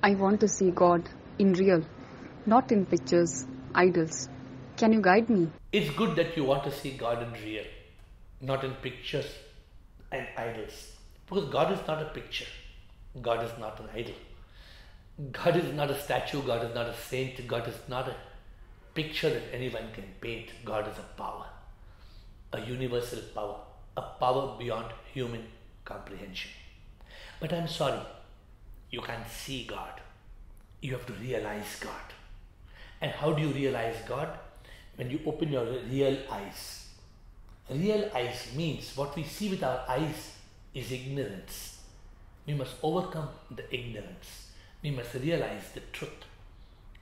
I want to see God in real, not in pictures, idols. Can you guide me? It's good that you want to see God in real, not in pictures and idols. Because God is not a picture, God is not an idol. God is not a statue, God is not a saint, God is not a picture that anyone can paint. God is a power, a universal power, a power beyond human comprehension. But I'm sorry, you can't see God. You have to realize God. And how do you realize God? When you open your real eyes. Real eyes means what we see with our eyes is ignorance. We must overcome the ignorance. We must realize the truth.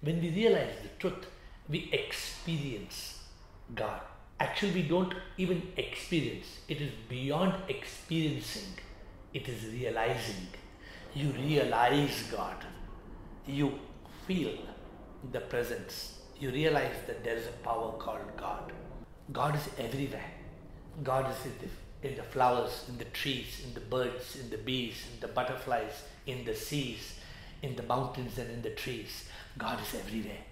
When we realize the truth, we experience God. Actually, we don't even experience, it is beyond experiencing, it is realizing. You realize God, you feel the presence, you realize that there is a power called God. God is everywhere. God is in the, in the flowers, in the trees, in the birds, in the bees, in the butterflies, in the seas, in the mountains, and in the trees. God is everywhere.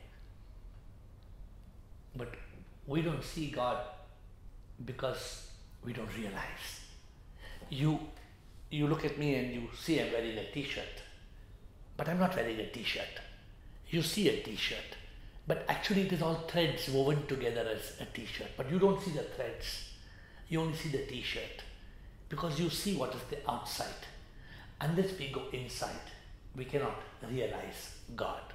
But we don't see God because we don't realize. You, you look at me and you see I'm wearing a t shirt, but I'm not wearing a t shirt. You see a t shirt, but actually it is all threads woven together as a t shirt, but you don't see the threads. You only see the t shirt because you see what is the outside. Unless we go inside, we cannot realize God.